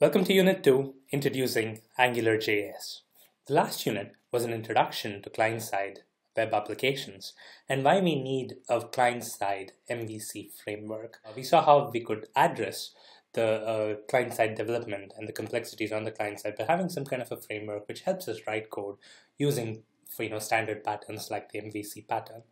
Welcome to Unit 2, Introducing AngularJS. The last unit was an introduction to client-side web applications and why we need a client-side MVC framework. Uh, we saw how we could address the uh, client-side development and the complexities on the client side by having some kind of a framework which helps us write code using you know, standard patterns like the MVC pattern.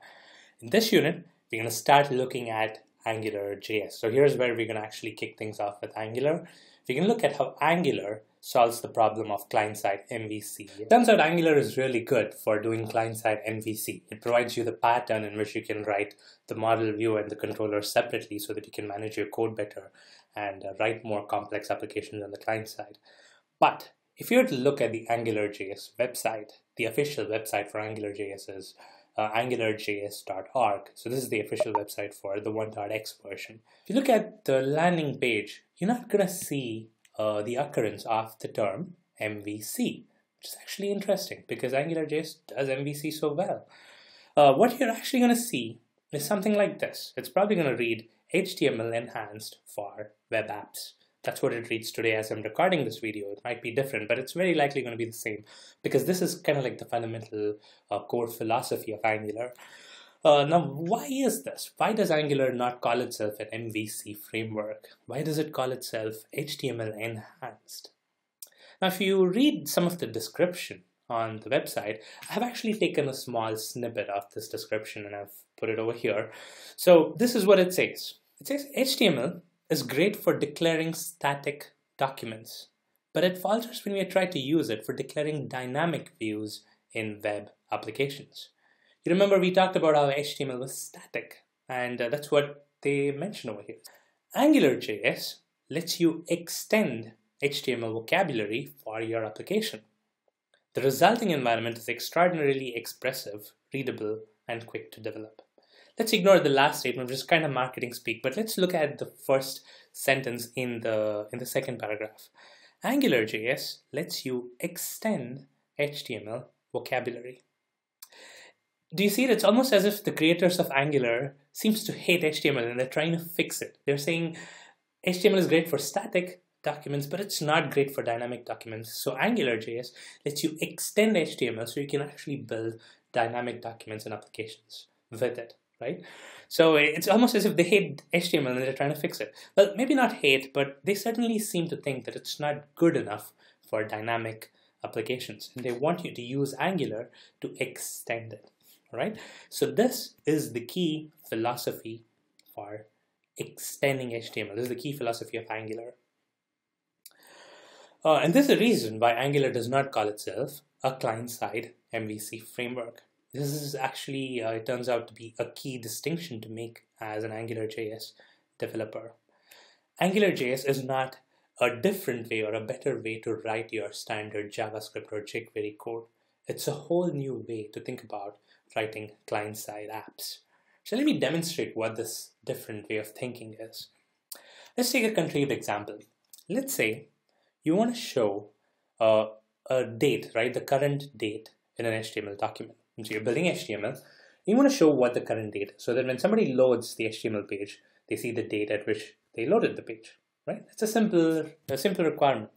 In this unit, we're going to start looking at AngularJS. So here's where we're going to actually kick things off with Angular we can look at how Angular solves the problem of client-side MVC. Turns out Angular is really good for doing client-side MVC. It provides you the pattern in which you can write the model view and the controller separately so that you can manage your code better and uh, write more complex applications on the client side. But if you were to look at the AngularJS website, the official website for AngularJS is uh, angularjs.org. So this is the official website for the 1.x version. If you look at the landing page, you're not going to see uh, the occurrence of the term MVC, which is actually interesting because AngularJS does MVC so well. Uh, what you're actually going to see is something like this. It's probably going to read HTML enhanced for web apps. That's what it reads today as I'm recording this video. It might be different, but it's very likely going to be the same because this is kind of like the fundamental uh, core philosophy of Angular. Uh, now, why is this? Why does Angular not call itself an MVC framework? Why does it call itself HTML enhanced? Now, if you read some of the description on the website, I have actually taken a small snippet of this description and I've put it over here. So this is what it says. It says HTML is great for declaring static documents, but it falters when we try to use it for declaring dynamic views in web applications. You remember we talked about how HTML was static, and uh, that's what they mention over here. AngularJS lets you extend HTML vocabulary for your application. The resulting environment is extraordinarily expressive, readable, and quick to develop. Let's ignore the last statement, which is kind of marketing speak, but let's look at the first sentence in the, in the second paragraph. AngularJS lets you extend HTML vocabulary. Do you see it? It's almost as if the creators of Angular seems to hate HTML and they're trying to fix it. They're saying HTML is great for static documents, but it's not great for dynamic documents. So AngularJS lets you extend HTML so you can actually build dynamic documents and applications with it right? So it's almost as if they hate HTML and they're trying to fix it. Well, maybe not hate, but they certainly seem to think that it's not good enough for dynamic applications. And they want you to use Angular to extend it, right? So this is the key philosophy for extending HTML. This is the key philosophy of Angular. Uh, and this is the reason why Angular does not call itself a client-side MVC framework. This is actually, uh, it turns out to be a key distinction to make as an AngularJS developer. AngularJS is not a different way or a better way to write your standard JavaScript or jQuery code. It's a whole new way to think about writing client-side apps. So let me demonstrate what this different way of thinking is. Let's take a concrete example. Let's say you want to show uh, a date, right? The current date in an HTML document. So you're building HTML. You want to show what the current date so that when somebody loads the HTML page, they see the date at which they loaded the page, right? It's a simple, a simple requirement.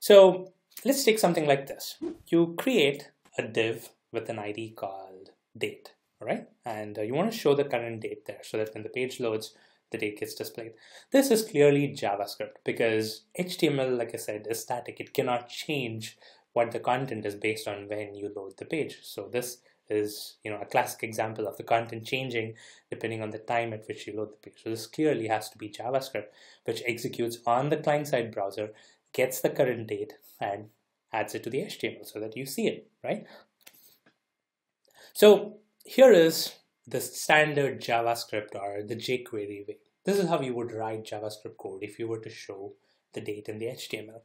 So let's take something like this. You create a div with an ID called date, all right? And uh, you want to show the current date there so that when the page loads, the date gets displayed. This is clearly JavaScript because HTML, like I said, is static. It cannot change what the content is based on when you load the page. So this is you know a classic example of the content changing depending on the time at which you load the page. So this clearly has to be JavaScript, which executes on the client-side browser, gets the current date, and adds it to the HTML so that you see it, right? So here is the standard JavaScript or the jQuery way. This is how you would write JavaScript code if you were to show the date in the HTML.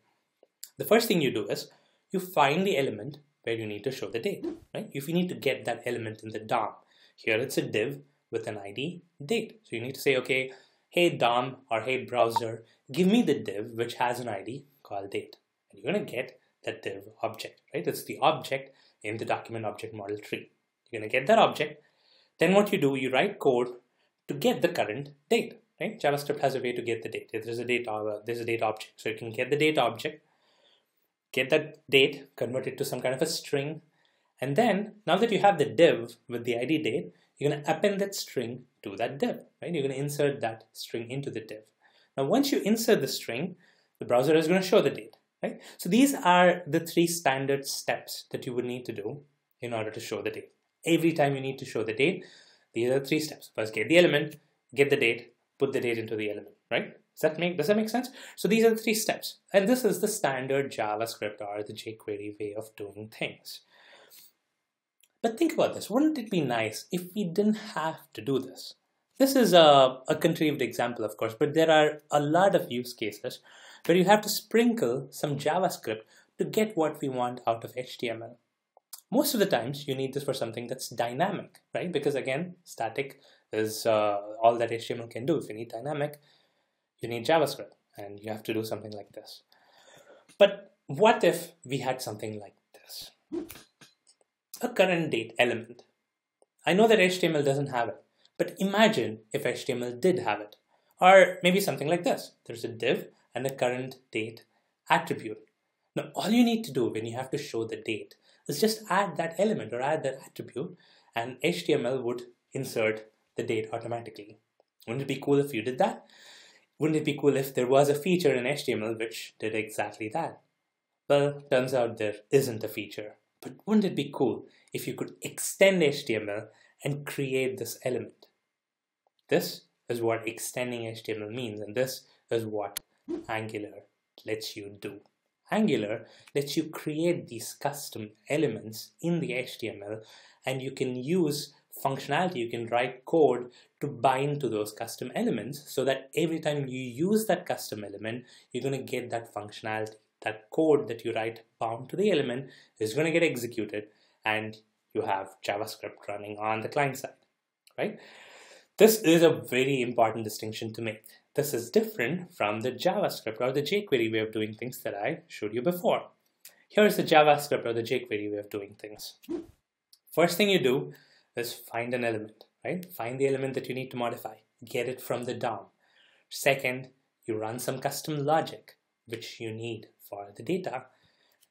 The first thing you do is you find the element where you need to show the date, right? If you need to get that element in the DOM, here it's a div with an ID date. So you need to say, okay, hey DOM or hey browser, give me the div which has an ID called date. And you're gonna get that div object, right? It's the object in the document object model tree. You're gonna get that object. Then what you do, you write code to get the current date. right? JavaScript has a way to get the date. There's a date, uh, there's a date object. So you can get the date object, get that date, convert it to some kind of a string, and then now that you have the div with the ID date, you're going to append that string to that div, right? You're going to insert that string into the div. Now, once you insert the string, the browser is going to show the date, right? So these are the three standard steps that you would need to do in order to show the date. Every time you need to show the date, these are the three steps. First, get the element, get the date, put the date into the element, right? Does that make does that make sense? So these are the three steps, and this is the standard JavaScript or the jQuery way of doing things. But think about this. Wouldn't it be nice if we didn't have to do this? This is a, a contrived example, of course, but there are a lot of use cases where you have to sprinkle some JavaScript to get what we want out of HTML. Most of the times you need this for something that's dynamic, right? Because again, static is uh, all that HTML can do. If you need dynamic, you need JavaScript and you have to do something like this. But what if we had something like this? A current date element. I know that HTML doesn't have it, but imagine if HTML did have it. Or maybe something like this. There's a div and a current date attribute. Now, all you need to do when you have to show the date is just add that element or add that attribute and HTML would insert the date automatically. Wouldn't it be cool if you did that? Wouldn't it be cool if there was a feature in HTML which did exactly that? Well, turns out there isn't a feature. But wouldn't it be cool if you could extend HTML and create this element? This is what extending HTML means, and this is what Angular lets you do. Angular lets you create these custom elements in the HTML and you can use functionality, you can write code to bind to those custom elements so that every time you use that custom element, you're going to get that functionality. That code that you write bound to the element is going to get executed and you have JavaScript running on the client side, right? This is a very important distinction to make. This is different from the JavaScript or the jQuery way of doing things that I showed you before. Here's the JavaScript or the jQuery way of doing things. First thing you do is find an element, right? Find the element that you need to modify. Get it from the DOM. Second, you run some custom logic, which you need for the data.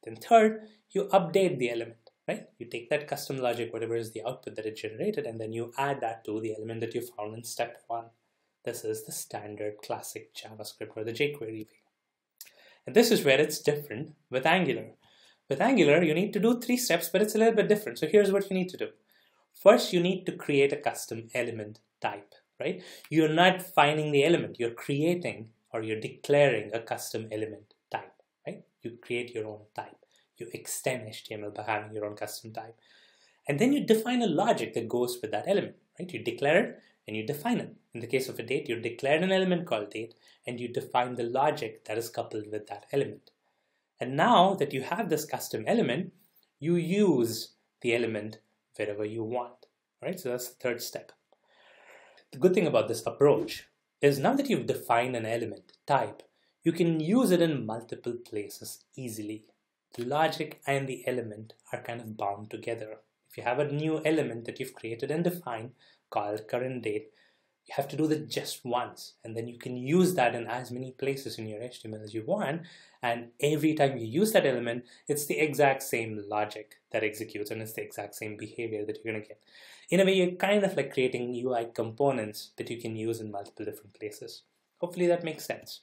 Then third, you update the element right? You take that custom logic, whatever is the output that it generated, and then you add that to the element that you found in step one. This is the standard classic JavaScript or the jQuery way. And this is where it's different with Angular. With Angular, you need to do three steps, but it's a little bit different. So here's what you need to do. First, you need to create a custom element type, right? You're not finding the element, you're creating or you're declaring a custom element type, right? You create your own type you extend HTML by having your own custom type. And then you define a logic that goes with that element, right? You declare it and you define it. In the case of a date, you declare an element called date and you define the logic that is coupled with that element. And now that you have this custom element, you use the element wherever you want, right? So that's the third step. The good thing about this approach is now that you've defined an element type, you can use it in multiple places easily the logic and the element are kind of bound together. If you have a new element that you've created and defined called current date, you have to do that just once and then you can use that in as many places in your HTML as you want and every time you use that element it's the exact same logic that executes and it's the exact same behavior that you're going to get. In a way you're kind of like creating UI components that you can use in multiple different places. Hopefully that makes sense.